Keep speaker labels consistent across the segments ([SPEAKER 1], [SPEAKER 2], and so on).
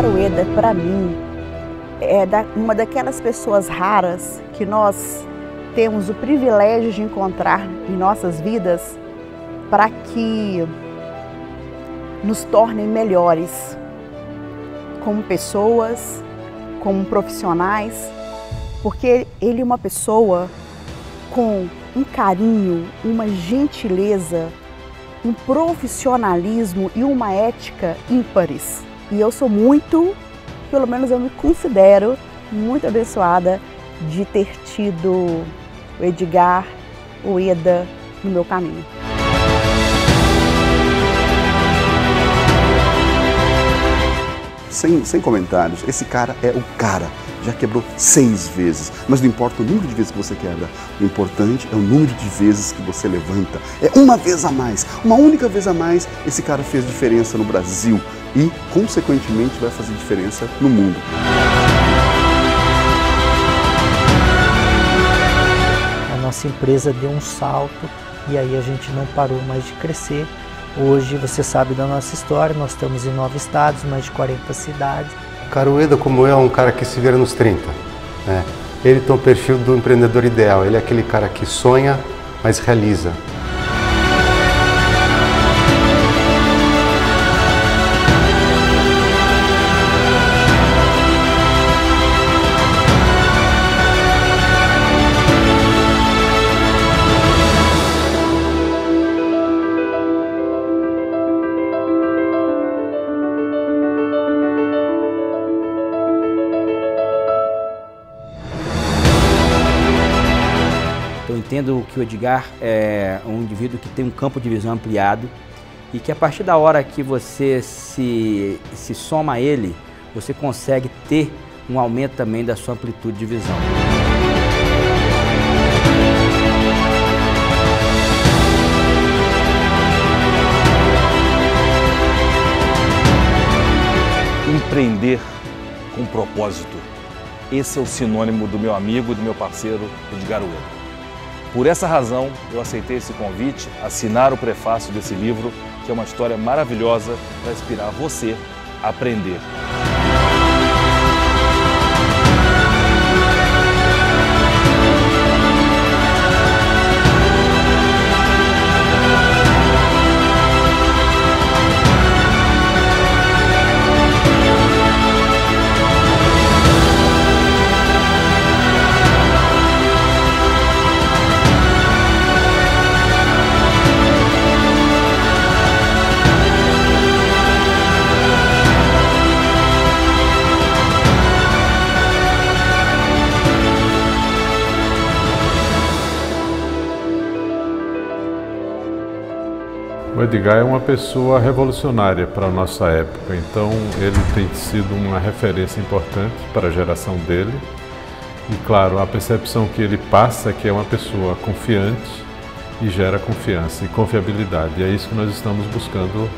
[SPEAKER 1] Edgar Ueda, para mim, é uma daquelas pessoas raras que nós temos o privilégio de encontrar em nossas vidas para que nos tornem melhores como pessoas, como profissionais, porque ele é uma pessoa com um carinho, uma gentileza, um profissionalismo e uma ética ímpares. E eu sou muito, pelo menos eu me considero muito abençoada de ter tido o Edgar, o Eda no meu caminho.
[SPEAKER 2] Sem, sem comentários, esse cara é o cara já quebrou seis vezes. Mas não importa o número de vezes que você quebra, o importante é o número de vezes que você levanta. É uma vez a mais, uma única vez a mais, esse cara fez diferença no Brasil e, consequentemente, vai fazer diferença no mundo.
[SPEAKER 3] A nossa empresa deu um salto e aí a gente não parou mais de crescer. Hoje você sabe da nossa história, nós estamos em nove estados, mais de 40 cidades.
[SPEAKER 4] Carueda, como eu, é um cara que se vira nos 30. Né? Ele tem o perfil do empreendedor ideal. Ele é aquele cara que sonha, mas realiza.
[SPEAKER 5] Entendo que o Edgar é um indivíduo que tem um campo de visão ampliado e que a partir da hora que você se, se soma a ele, você consegue ter um aumento também da sua amplitude de visão.
[SPEAKER 6] Empreender com propósito. Esse é o sinônimo do meu amigo, do meu parceiro Edgar Ueda. Por essa razão, eu aceitei esse convite, assinar o prefácio desse livro, que é uma história maravilhosa para inspirar você a aprender.
[SPEAKER 7] O Edgar é uma pessoa revolucionária para a nossa época, então ele tem sido uma referência importante para a geração dele. E claro, a percepção que ele passa é que é uma pessoa confiante e gera confiança e confiabilidade. E é isso que nós estamos buscando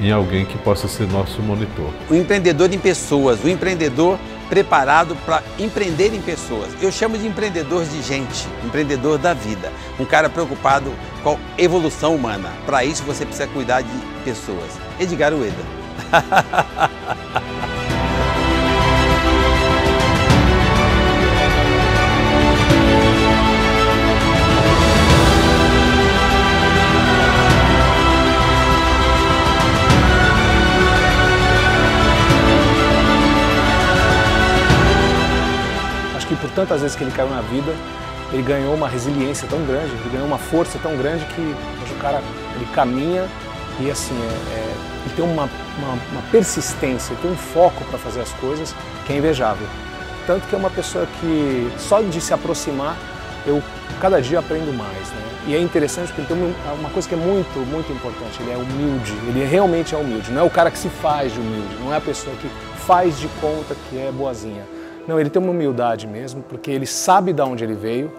[SPEAKER 7] em alguém que possa ser nosso monitor.
[SPEAKER 8] O empreendedor em pessoas, o empreendedor preparado para empreender em pessoas. Eu chamo de empreendedor de gente, empreendedor da vida. Um cara preocupado com a evolução humana. Para isso você precisa cuidar de pessoas. Edgar Ueda.
[SPEAKER 9] tantas vezes que ele caiu na vida, ele ganhou uma resiliência tão grande, ele ganhou uma força tão grande que hoje o cara ele caminha e assim, é, é, ele tem uma, uma, uma persistência, ele tem um foco para fazer as coisas que é invejável. Tanto que é uma pessoa que só de se aproximar eu cada dia aprendo mais. Né? E é interessante porque ele tem uma, coisa que é muito, muito importante, ele é humilde, ele realmente é humilde, não é o cara que se faz de humilde, não é a pessoa que faz de conta que é boazinha. Não, ele tem uma humildade mesmo, porque ele sabe de onde ele veio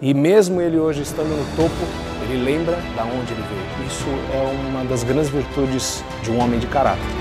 [SPEAKER 9] e mesmo ele hoje estando no topo, ele lembra de onde ele veio. Isso é uma das grandes virtudes de um homem de caráter.